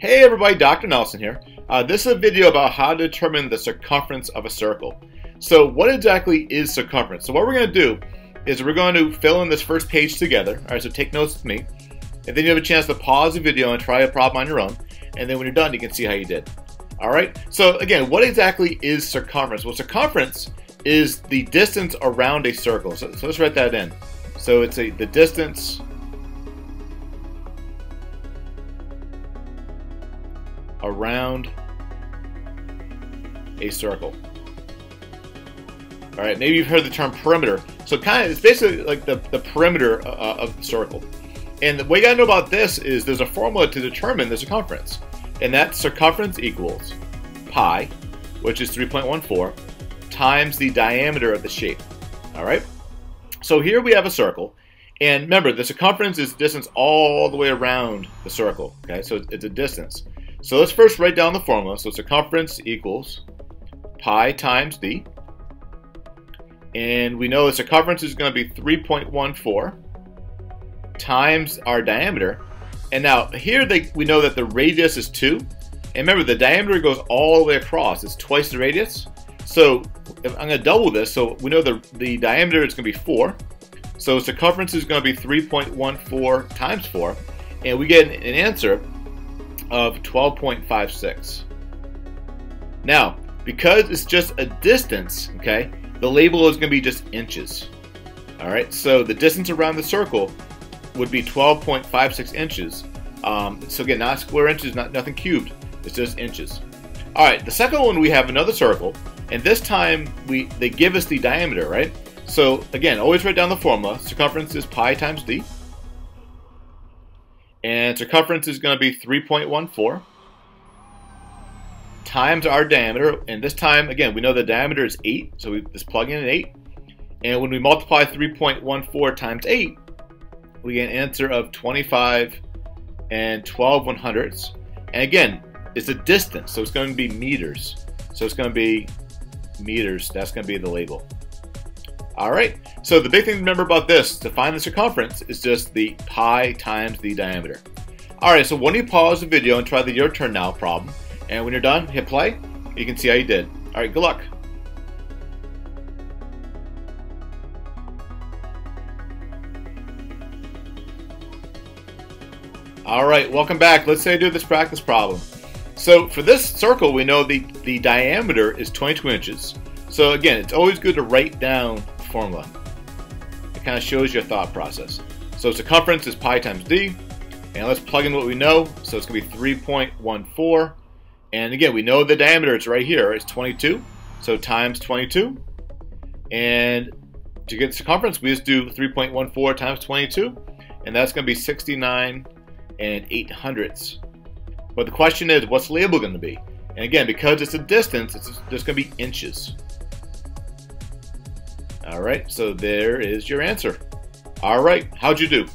Hey everybody, Dr. Nelson here. Uh, this is a video about how to determine the circumference of a circle. So what exactly is circumference? So what we're going to do is we're going to fill in this first page together. Alright, so take notes with me. And then you have a chance to pause the video and try a problem on your own. And then when you're done, you can see how you did. Alright, so again, what exactly is circumference? Well, circumference is the distance around a circle. So, so let's write that in. So it's a the distance around a circle. All right, maybe you've heard the term perimeter. So kind of, it's basically like the, the perimeter uh, of the circle. And what you gotta know about this is there's a formula to determine the circumference. And that circumference equals pi, which is 3.14, times the diameter of the shape. All right? So here we have a circle. And remember, the circumference is distance all the way around the circle. Okay, so it's a distance. So let's first write down the formula. So circumference equals pi times d. And we know the circumference is going to be 3.14 times our diameter. And now here they, we know that the radius is 2. And remember, the diameter goes all the way across. It's twice the radius. So I'm going to double this. So we know the, the diameter is going to be 4. So circumference is going to be 3.14 times 4. And we get an answer of 12.56. Now, because it's just a distance, okay, the label is going to be just inches. All right, so the distance around the circle would be 12.56 inches. Um, so again, not square inches, not nothing cubed. It's just inches. All right, the second one we have another circle, and this time we they give us the diameter, right? So again, always write down the formula. Circumference is pi times d. And circumference is going to be 3.14 times our diameter. And this time, again, we know the diameter is 8, so we just plug in an 8. And when we multiply 3.14 times 8, we get an answer of 25 and 12 one hundredths. And again, it's a distance, so it's going to be meters. So it's going to be meters. That's going to be the label. All right, so the big thing to remember about this, to find the circumference, is just the pi times the diameter. All right, so when you pause the video and try the your turn now problem, and when you're done, hit play, you can see how you did. All right, good luck. All right, welcome back. Let's say I do this practice problem. So for this circle, we know the, the diameter is 22 inches. So again, it's always good to write down formula. It kind of shows your thought process. So circumference is pi times d, and let's plug in what we know. So it's going to be 3.14, and again, we know the diameter is right here. It's 22, so times 22. And to get circumference, we just do 3.14 times 22, and that's going to be 69 and 8 hundredths. But the question is, what's the label going to be? And again, because it's a distance, it's just going to be inches. All right, so there is your answer. All right, how'd you do?